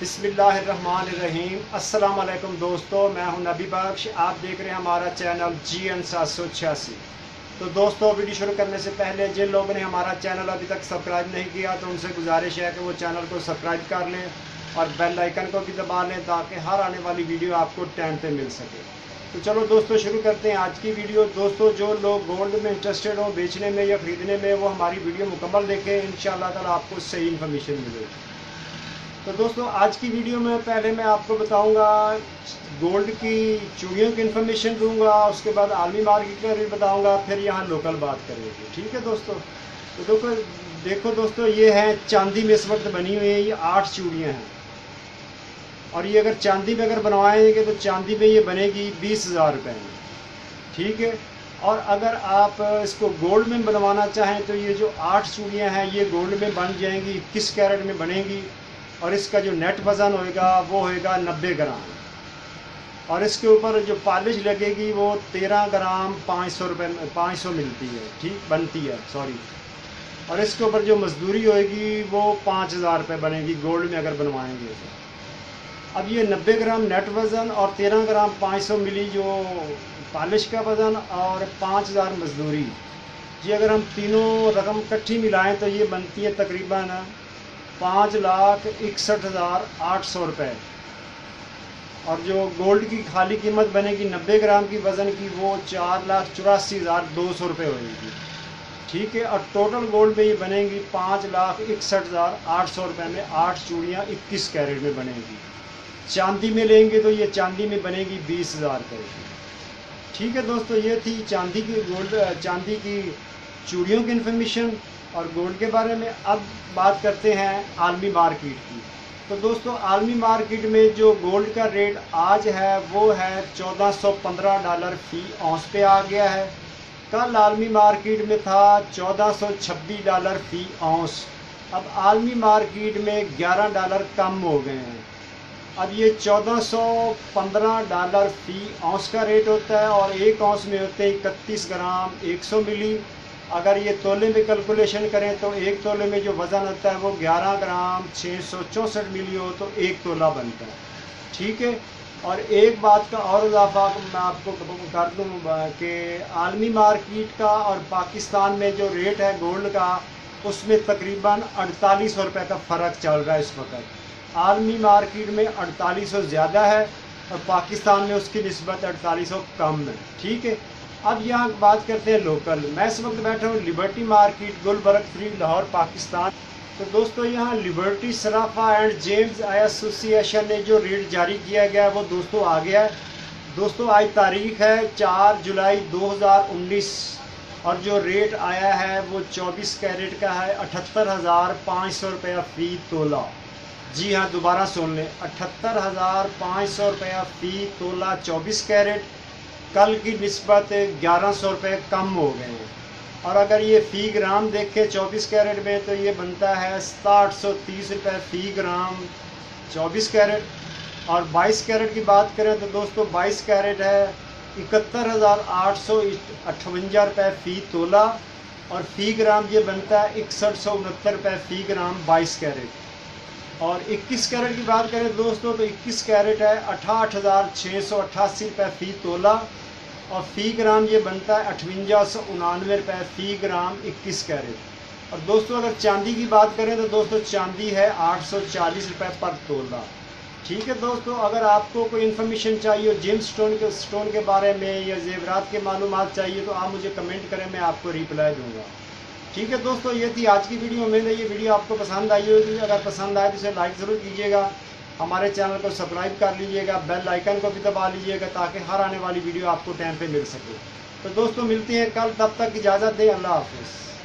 بسم اللہ الرحمن الرحیم۔ السلام علیکم دوستو، میں ہوں نبی بخش۔ آپ دیکھ رہے ہیں ہمارا چینل جی این سات سو چھیاسی۔ تو دوستو، ویڈیو شروع کرنے سے پہلے جن لوگوں نے ہمارا چینل ابھی تک سبسکرائب نہیں کیا تو ان سے گزارش ہے کہ وہ چینل کو سبسکرائب کر لیں اور بیل آئیکن کو بھی دبا لیں تاکہ ہر آنے والی ویڈیو آپ کو ٹائم پہ مل سکے۔ تو چلو دوستو، شروع کرتے ہیں آج کی ویڈیو۔ دوستو، جو لوگ گولڈ میں انٹرسٹڈ ہوں بیچنے میں یا خریدنے میں، وہ ہماری ویڈیو مکمل دیکھیں۔ ان شاء اللہ تعالیٰ آپ کو صحیح انفارمیشن ملے گی۔ تو دوستو، آج کی ویڈیو میں پہلے میں آپ کو بتاؤں گا، گولڈ کی چوڑیوں کی انفارمیشن دوں گا، اس کے بعد عالمی مارکیٹ کا ریٹ بتاؤں گا، پھر یہاں لوکل بات کریں گے۔ ٹھیک ہے دوستو؟ تو دیکھو دیکھو دوستو، یہ ہے چاندی میں اس وقت بنی ہوئی ہے یہ آٹھ چوڑیاں ہیں۔ اور یہ اگر چاندی میں اگر بنوائیں گے تو چاندی میں یہ بنے گی بیس ہزار روپے میں۔ ٹھیک ہے؟ اور اگر آپ اس کو گولڈ میں بنوانا چاہیں تو یہ جو آٹھ چوڑیاں ہیں، یہ گولڈ میں بن جائیں گی اکیس کیرٹ میں بنے گی؟ اور اس کا جو نیٹ وزن ہوئے گا، وہ ہوئے گا نبے گرام۔ اور اس کے اوپر جو پالش لگے گی، وہ تیرہ گرام پانچ سو روپے پانچ سو ملتی ہے۔ ٹھیک، بنتی ہے، سوری۔ اور اس کے اوپر جو مزدوری ہوئے گی، وہ پانچ ہزار روپے بنے گی گولڈ میں اگر بنوائیں گے تو۔ اب یہ نبے گرام نیٹ وزن اور تیرہ گرام پانچ سو ملی جو پالش کا وزن اور پانچ ہزار مزدوری۔ یہ اگر ہم تینوں رقم کٹھی ملائیں تو یہ بنتی ہے تقریباً پانچ لاکھ اکسٹھ ہزار آٹھ سو روپے۔ اور جو گولڈ کی خالی قیمت بنے گی نبے گرام کی وزن کی، وہ چار لاکھ چوراسی ہزار دو سو روپے ہوئے گی۔ ٹھیک ہے، اور ٹوٹل گولڈ میں یہ بنے گی پانچ لاکھ اکسٹھ ہزار آٹھ سو روپے میں آٹھ چوڑیاں اکیس کیرٹ میں بنے گی۔ چاندی میں لیں گے تو یہ چاندی میں بنے گی بیس ہزار روپے کی ٹھیک ہے دوستو، یہ تھی چاندی کی گولڈ، چاندی کی چوڑیوں کی انفارمیشن۔ اور گولڈ کے بارے میں اب بات کرتے ہیں عالمی مارکیٹ کی۔ تو دوستو، عالمی مارکیٹ میں جو گولڈ کا ریٹ آج ہے، وہ ہے چودہ سو پندرہ ڈالر فی اونس پہ آ گیا ہے۔ کل عالمی مارکیٹ میں تھا چودہ سو چھبیس ڈالر فی اونس اب عالمی مارکیٹ میں گیارہ ڈالر کم ہو گئے ہیں۔ اب یہ چودہ سو پندرہ ڈالر فی اونس کا ریٹ ہوتا ہے اور ایک اونس میں ہوتے ہیں اکتیس گرام ایک سو ملی۔ اگر یہ تولے میں کیلکولیشن کریں تو ایک تولے میں جو وزن ہوتا ہے وہ گیارہ گرام چھ سو چونسٹھ ملی ہو تو ایک تولہ بنتا ہے۔ ٹھیک ہے؟ اور ایک بات کا اور اضافہ میں آپ کو کر دوں کہ عالمی مارکیٹ کا اور پاکستان میں جو ریٹ ہے گولڈ کا، اس میں تقریباً اڑتالیس سو روپے کا فرق چل رہا ہے اس وقت۔ عالمی مارکیٹ میں اڑتالیس سو زیادہ ہے اور پاکستان میں اس کی نسبت اڑتالیس سو کم ہے۔ ٹھیک ہے؟ اب یہاں بات کرتے ہیں لوکل میں اس وقت بیٹھا ہوں Liberty Market Gulberg three Lahore, Pakistan. تو دوستو، یہاں لبرٹی سرافا اینڈ جیمز ایسوسی ایشن نے جو ریٹ جاری کیا گیا وہ دوستو آ گیا ہے. دوستو، آج تاریخ ہے چار جولائی دو ہزار انیس. اور جو ریٹ آیا ہے وہ چوبیس کیرٹ کا ہے، اٹھتر ہزار پانچ سو روپیہ فی تولہ جی ہاں دوبارہ سن لیں. اٹھتر ہزار پانچ سو روپیہ فی تولہ چوبیس کیرٹ. کل کی نسبت گیارہ سو روپے کم ہو گئے ہیں۔ اور اگر یہ فی گرام دیکھیں چوبیس کیرٹ میں تو یہ بنتا ہے ستاٹھ سو تیس روپے فی گرام چوبیس کیرٹ۔ اور بائیس کیرٹ کی بات کریں تو دوستو بائیس کیرٹ ہے اکہتر ہزار آٹھ سو اٹھونجا روپے فی تولہ۔ اور فی گرام یہ بنتا ہے اکسٹھ سو انہتر روپے فی گرام بائیس کیرٹ۔ اور اکیس کیرٹ کی بات کریں دوستو تو اکیس کیرٹ ہے اٹھاٹھ ہزار چھ سو اٹھاسی روپے فی تولہ اور فی گرام یہ بنتا ہے اٹھونجا سو انانوے روپے فی گرام اکیس کیرٹ۔ اور دوستو اگر چاندی کی بات کریں تو دوستو چاندی ہے آٹھ سو چالیس روپے پر تولہ۔ ٹھیک ہے دوستو، اگر آپ کو کوئی انفارمیشن چاہیے ہو جیم سٹون کے سٹون کے بارے میں یا زیورات کے معلومات چاہیے تو آپ مجھے کمنٹ کریں، میں آپ کو ریپلائی دوں گا۔ ٹھیک ہے دوستو، یہ تھی آج کی ویڈیو امید ہے یہ ویڈیو آپ کو پسند آئی ہوگی. اگر پسند آئے تو اسے لائک ضرور کیجیے گا۔ ہمارے چینل کو سبسکرائب کر لیجیے گا بیل آئیکن کو بھی دبا لیجیے گا تاکہ ہر آنے والی ویڈیو آپ کو ٹائم پہ مل سکے۔ تو دوستو، ملتے ہیں کل، تب تک اجازت دیں، اللہ حافظ۔